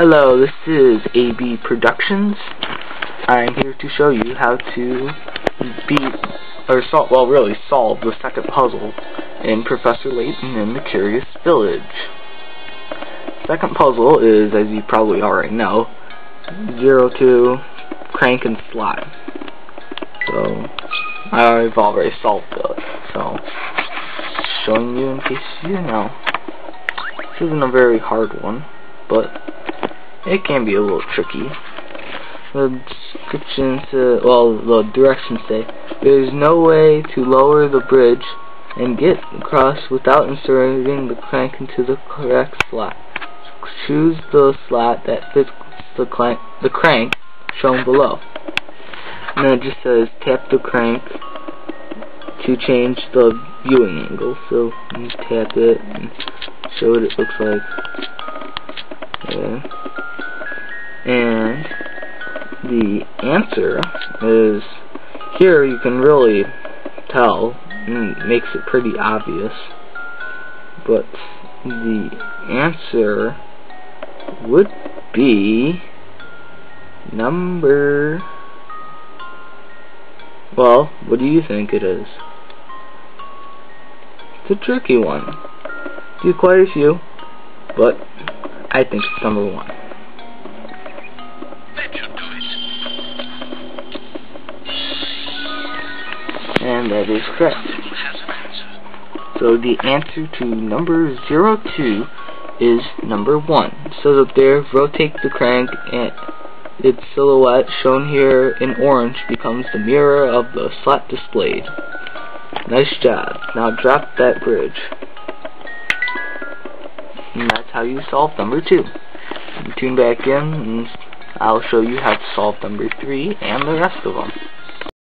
Hello, this is AB Productions. I'm here to show you how to beat, or solve, well really solve the second puzzle in Professor Layton in the Curious Village. Second puzzle is, as you probably already know, Zero Two Crank and Slide. So, I've already solved it, so, showing you in case you know. This isn't a very hard one, but it can be a little tricky. The description says, uh, well, the directions say, there is no way to lower the bridge and get across without inserting the crank into the correct slot. Choose the slot that fits the, clank, the crank shown below. And then it just says tap the crank to change the viewing angle. So you tap it and show what it looks like. Yeah. And the answer is here you can really tell and makes it pretty obvious but the answer would be number well what do you think it is? It's a tricky one. Do quite a few but I think it's number one And that is correct. So the answer to number 02 is number 1. So up there, rotate the crank and its silhouette shown here in orange becomes the mirror of the slot displayed. Nice job. Now drop that bridge. And that's how you solve number 2. You tune back in and I'll show you how to solve number 3 and the rest of them.